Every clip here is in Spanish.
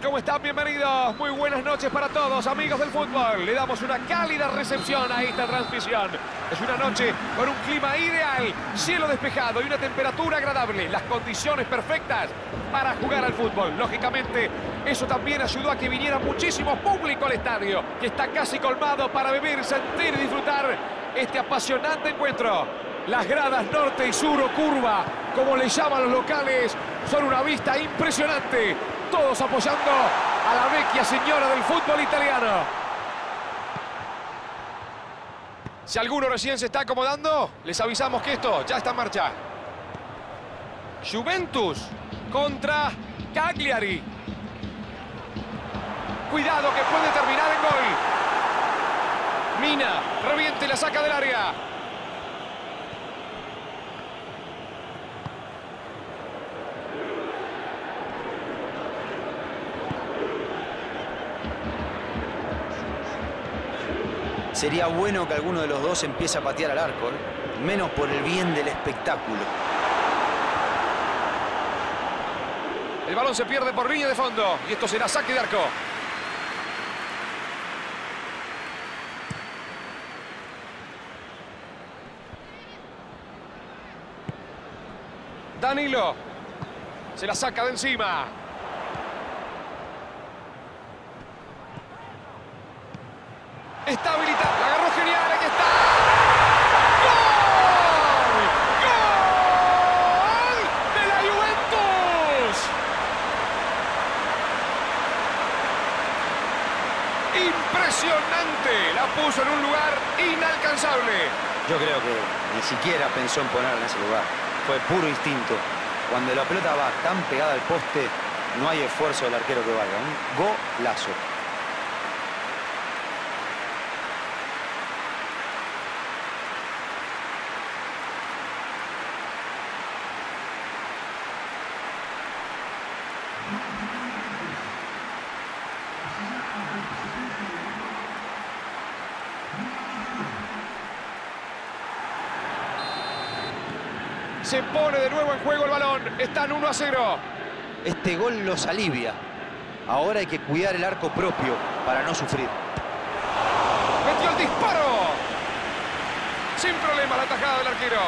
¿Cómo están? Bienvenidos. Muy buenas noches para todos, amigos del fútbol. Le damos una cálida recepción a esta transmisión. Es una noche con un clima ideal, cielo despejado y una temperatura agradable. Las condiciones perfectas para jugar al fútbol. Lógicamente, eso también ayudó a que viniera muchísimo público al estadio, que está casi colmado para vivir, sentir y disfrutar este apasionante encuentro. Las gradas norte y sur o curva, como le llaman los locales, son una vista impresionante todos apoyando a la vecchia señora del fútbol italiano. Si alguno recién se está acomodando, les avisamos que esto ya está en marcha. Juventus contra Cagliari. Cuidado que puede terminar en gol. Mina, reviente y la saca del área. Sería bueno que alguno de los dos empiece a patear al arco, menos por el bien del espectáculo. El balón se pierde por línea de fondo y esto será saque de arco. Danilo se la saca de encima. Está habilitado, la agarró genial, aquí está. ¡Gol! ¡Gol de la Juventus! Impresionante, la puso en un lugar inalcanzable. Yo creo que ni siquiera pensó en ponerla en ese lugar. Fue puro instinto. Cuando la pelota va tan pegada al poste, no hay esfuerzo del arquero que valga. Un golazo. Se pone de nuevo en juego el balón. Están 1 a 0. Este gol los alivia. Ahora hay que cuidar el arco propio para no sufrir. Metió el disparo. Sin problema la tajada del arquero.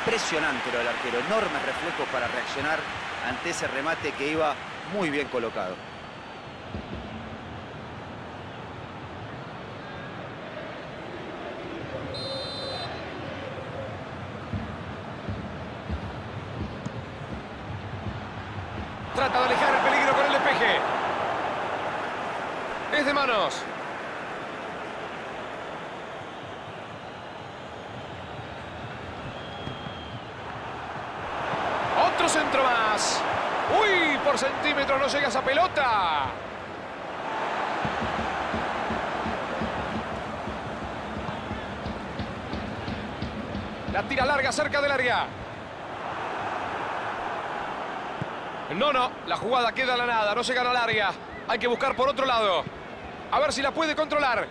Impresionante lo del arquero. Enormes reflejos para reaccionar ante ese remate que iba muy bien colocado. Trata de alejar el peligro con el despeje. Es de manos. Otro centro más. Uy, por centímetros no llega esa pelota. La tira larga cerca del área. No, no, la jugada queda a la nada, no llega al área. Hay que buscar por otro lado. A ver si la puede controlar.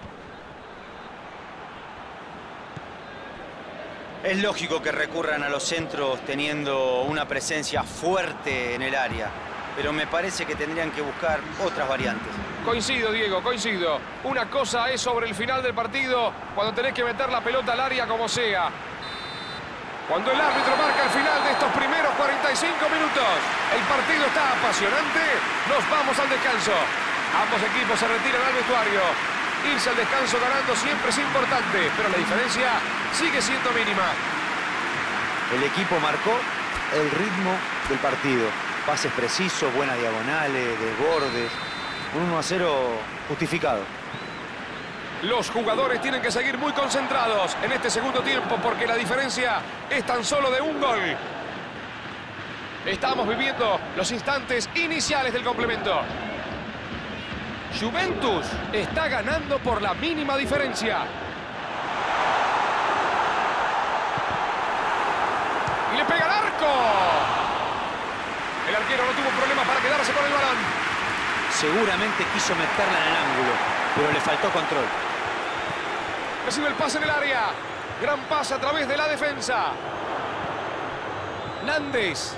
Es lógico que recurran a los centros teniendo una presencia fuerte en el área, pero me parece que tendrían que buscar otras variantes. Coincido, Diego, coincido. Una cosa es sobre el final del partido, cuando tenés que meter la pelota al área como sea. Cuando el árbitro marca el final de estos primeros 45 minutos, el partido está apasionante, nos vamos al descanso. Ambos equipos se retiran al vestuario. Irse al descanso ganando siempre es importante, pero la diferencia sigue siendo mínima. El equipo marcó el ritmo del partido. Pases precisos, buenas diagonales, desbordes. Un 1 a 0 justificado. Los jugadores tienen que seguir muy concentrados en este segundo tiempo porque la diferencia es tan solo de un gol. Estamos viviendo los instantes iniciales del complemento. Juventus está ganando por la mínima diferencia. Y le pega al arco. El arquero no tuvo problema para quedarse con el balón. Seguramente quiso meterla en el ángulo, pero le faltó control. Recibe el pase en el área. Gran pase a través de la defensa. Nández.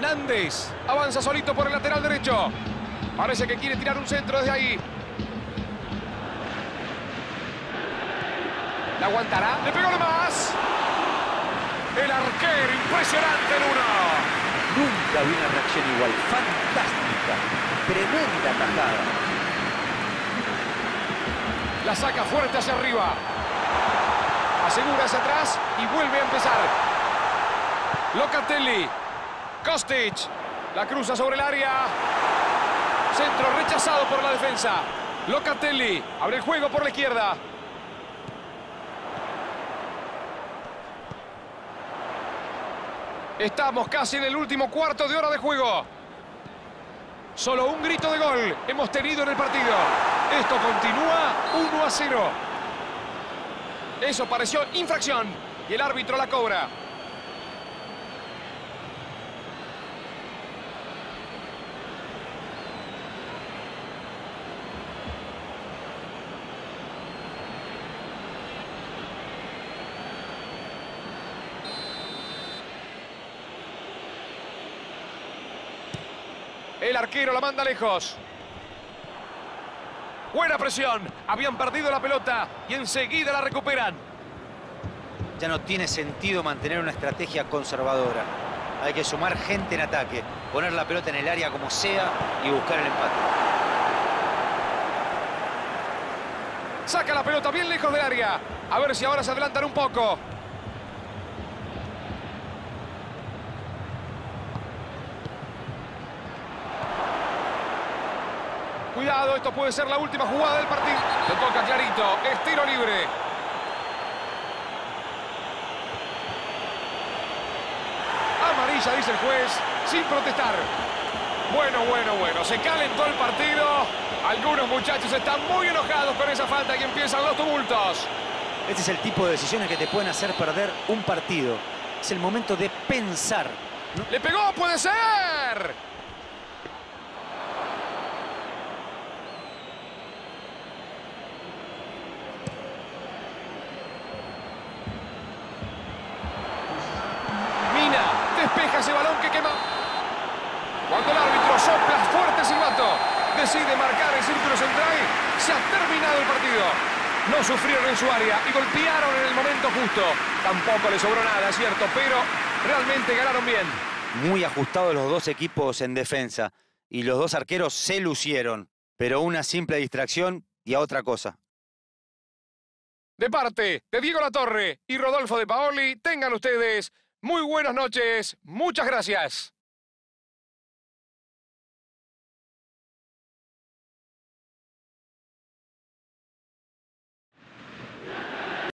Nández avanza solito por el lateral derecho. Parece que quiere tirar un centro desde ahí. ¿La aguantará? ¡Le pegó más! El arquero, impresionante el uno. Nunca vi una reacción igual. Fantástica. Tremenda tajada. La saca fuerte hacia arriba. Asegura hacia atrás y vuelve a empezar. Locatelli. Kostic. La cruza sobre el área. Centro rechazado por la defensa. Locatelli. Abre el juego por la izquierda. Estamos casi en el último cuarto de hora de juego. Solo un grito de gol hemos tenido en el partido. Esto continúa 1 a 0. Eso pareció infracción y el árbitro la cobra. El arquero la manda lejos. Buena presión. Habían perdido la pelota y enseguida la recuperan. Ya no tiene sentido mantener una estrategia conservadora. Hay que sumar gente en ataque, poner la pelota en el área como sea y buscar el empate. Saca la pelota bien lejos del área. A ver si ahora se adelantan un poco. Cuidado, esto puede ser la última jugada del partido. Le toca clarito, estilo libre. Amarilla, dice el juez, sin protestar. Bueno, bueno, bueno, se calentó el partido. Algunos muchachos están muy enojados con esa falta y empiezan los tumultos. Este es el tipo de decisiones que te pueden hacer perder un partido. Es el momento de pensar. ¡Le pegó! ¡Puede ser! Ese balón que quema. Cuando el árbitro sopla fuerte silbato, decide marcar el círculo central, se ha terminado el partido. No sufrieron en su área y golpearon en el momento justo. Tampoco le sobró nada, cierto, pero realmente ganaron bien. Muy ajustados los dos equipos en defensa. Y los dos arqueros se lucieron. Pero una simple distracción y a otra cosa. De parte de Diego Latorre y Rodolfo de Paoli, tengan ustedes muy buenas noches. Muchas gracias.